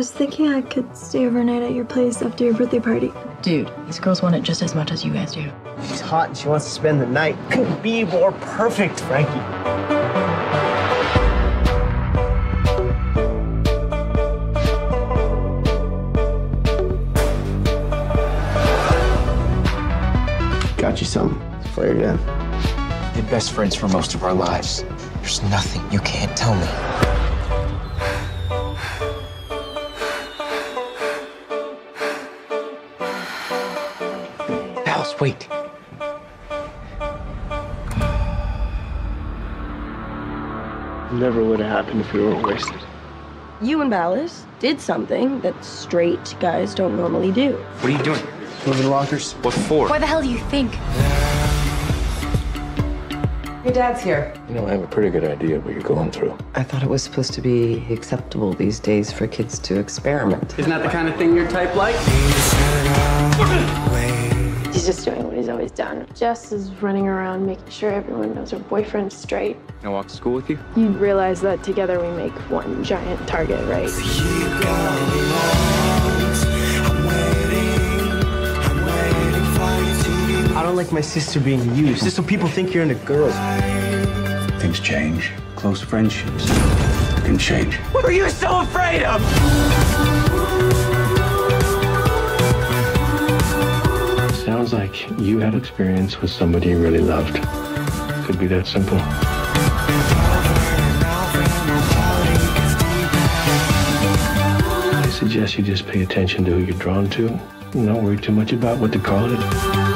I was thinking I could stay overnight at your place after your birthday party. Dude, these girls want it just as much as you guys do. She's hot and she wants to spend the night. Couldn't be more perfect, Franky. Got you something. Play again. Been best friends for most of our lives. There's nothing you can't tell me. Alice, wait. Never would have happened if we weren't wasted. You and Ballas did something that straight guys don't normally do. What are you doing? Moving lockers. What for? Why the hell do you think? Your dad's here. You know, I have a pretty good idea what you're going through. I thought it was supposed to be acceptable these days for kids to experiment. Isn't that the kind of thing your type like? He's just doing what he's always done. Jess is running around making sure everyone knows her boyfriend's straight. Can I walk to school with you? You realize that together we make one giant target, right? I don't like my sister being used. Just so people think you're into girls. Things change. Close friendships can change. What are you so afraid of? Like you had experience with somebody you really loved. Could be that simple. I suggest you just pay attention to who you're drawn to. Don't worry too much about what to call it.